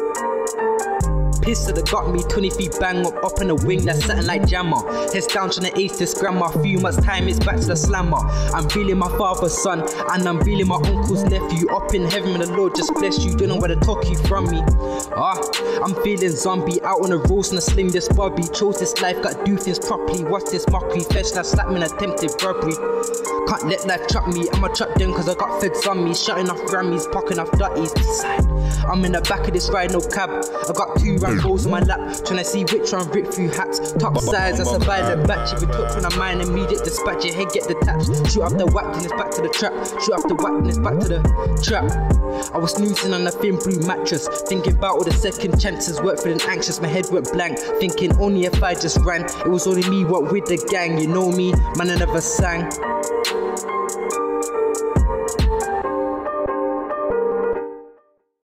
Thank you. Pistol that got me 20 feet bang up, up in the wing, that's like jammer. Heads down trying to ace this grammar. Few months time, it's back to the slammer. I'm feeling my father's son, and I'm feeling my uncle's nephew. Up in heaven, the Lord just bless you. Don't know where to talk you from me. Ah, I'm feeling zombie out on the roast and I sling this Bobby. Chose this life, gotta do things properly. What's this mockery? Fetch that slap me in attempted robbery. Can't let life trap me, I'ma trap them cause I got feds on me. Shutting off Grammys, pocking off dutties. I'm in the back of this ride, no cab. I got two Rambos on my lap, trying to see which one rip through hats. Top size, that's a violent batch. If you took from the mind, immediate dispatch, your head get detached. Shoot the whack, then it's back to the trap. Shoot the whack, then it's back to the trap. I was snoozing on a thin blue mattress, thinking about all the second chances. Work feeling anxious, my head went blank. Thinking only if I just ran, it was only me, what with the gang. You know me, man, I never sang.